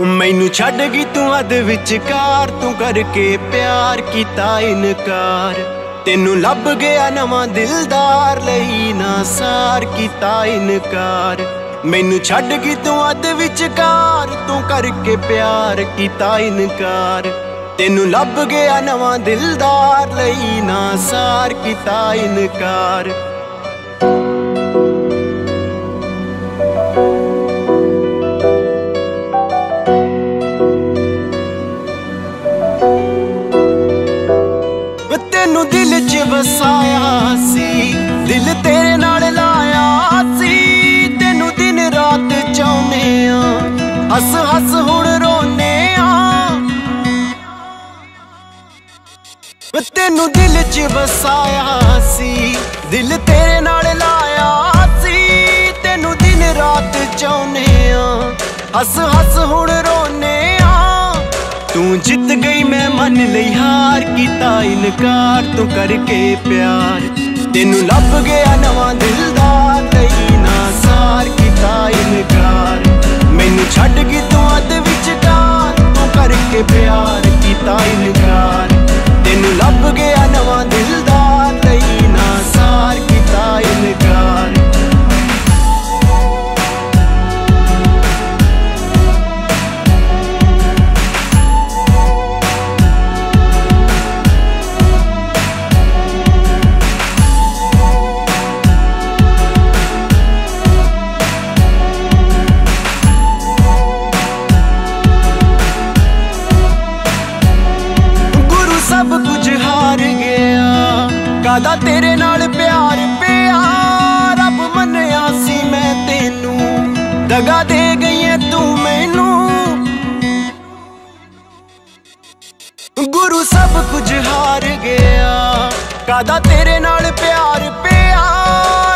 ਮੈਨੂੰ ਛੱਡ ਗਈ ਤੂੰ ਅੱਧ ਵਿਚਕਾਰ, ਤੂੰ ਕਰਕੇ ਪਿਆਰ ਕੀਤਾ ਇਨਕਾਰ। ਤੈਨੂੰ ਲੱਭ ਗਿਆ ਨਵਾਂ ਦਿਲਦਾਰ, ਲਈ ਨਾ ਸਾਰ ਕੀਤਾ ਇਨਕਾਰ। ਮੈਨੂੰ ਛੱਡ ਗਈ ਤੂੰ ਅੱਧ ਵਿਚਕਾਰ, ਤੂੰ ਕਰਕੇ ਪਿਆਰ ਕੀਤਾ ਇਨਕਾਰ। ਤੈਨੂੰ ਲੱਭ ਗਿਆ ਨਵਾਂ ਦਿਲਦਾਰ, ਲਈ ਨਾ ਸਾਰ ਕੀਤਾ ਇਨਕਾਰ। ਤੈਨੂੰ ਦਿਲ 'ਚ ਵਸਾਇਆ ਸੀ, ਦਿਲ ਤੇਰੇ ਨਾਲ ਲਾਇਆ ਸੀ। ਤੈਨੂੰ ਦਿਨ ਰਾਤ ਚਾਹੁੰਨੇ ਆ, ਹੱਸ ਹੱਸ ਹੁਣ ਰੋਨੇ ਆ। ਤੂੰ ਜਿੱਤ ਗਈ, ਮੈਂ ਮੰਨ ਲਈ ਹਾਰ ਕੀਤਾ, ਇਨਕਾਰ ਤੂੰ ਕਰਕੇ ਪਿਆਰ। ਤੈਨੂੰ ਲੱਭ ਗਿਆ ਨਵਾਂ ਦਿਲਦਾਰ ਲਈ ਨਾ ਸਾਰ ਕੀਤਾ ਇਨਕਾਰ। ਮੈਨੂੰ ਛੱਡ ਗਈ ਗਿਆ ਕਾਦਾ ਤੇਰੇ ਨਾਲ ਪਿਆਰ ਪਿਆ ਰੱਬ ਮੰਨਿਆ ਸੀ ਮੈਂ ਤੈਨੂੰ। ਦਗਾ ਦੇ ਗਈ ਐ ਤੂੰ ਮੈਨੂੰ। ਗੁਰੂ ਸਭ ਕੁਝ ਹਾਰ ਗਿਆ। ਕਾਦਾ ਤੇਰੇ ਨਾਲ ਪਿਆਰ ਪਿਆ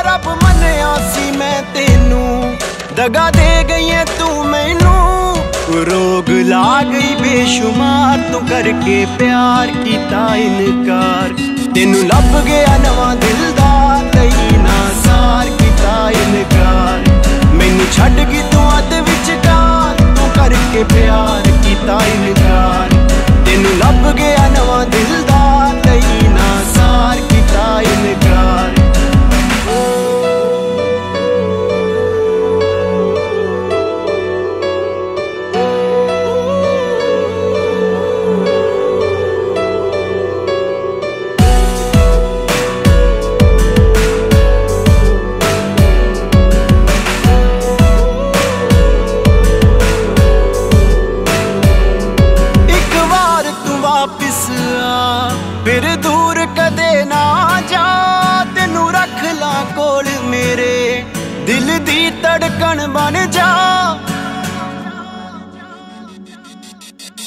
ਰੱਬ ਮੰਨਿਆ ਸੀ ਮੈਂ ਤੈਨੂੰ। ਦਗਾ ਦੇ ਗਈ ਐ ਤੂੰ ਮੈਨੂੰ। ਰੋਗ ਲਾ ਗਈ ਬੇਸ਼ੁਮਾਰ। ਤੂੰ ਕਰਕੇ ਪਿਆਰ ਕੀਤਾ ਇਨਕਾਰ। ਤੈਨੂੰ ਲੱਭ ਗਿਆ ਨਵਾਂ ਦਿਲਦਾਰ ਧੜਕਣ ਬਣ ਜਾ।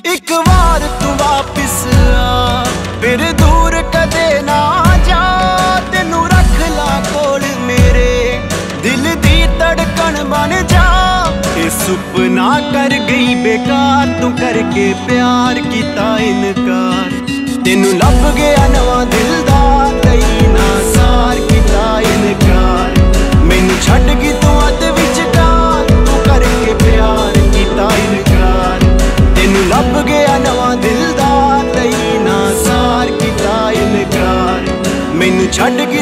ਇੱਕ ਵਾਰ ਤੂੰ ਵਾਪਿਸ ਆ, ਫਿਰ ਦੂਰ ਕਦੇ ਨਾ ਜਾ। ਤੈਨੂੰ ਰੱਖ ਲਾ ਕੋਲ ਮੇਰੇ, ਦਿਲ ਦੀ ਧੜਕਣ ਬਣ ਜਾ। ਇਹ ਸੁਪਨਾ ਕਰ ਗਈ ਬੇਕਾਰ, ਤੂੰ ਕਰਕੇ ਪਿਆਰ ਕੀਤਾ ਇਨਕਾਰ। ਤੈਨੂੰ ਲੱਭ ਗਿਆ ਨਵਾਂ ਦਿਲਦਾਰ, ਲਈ ਛੱਡ ਗਈ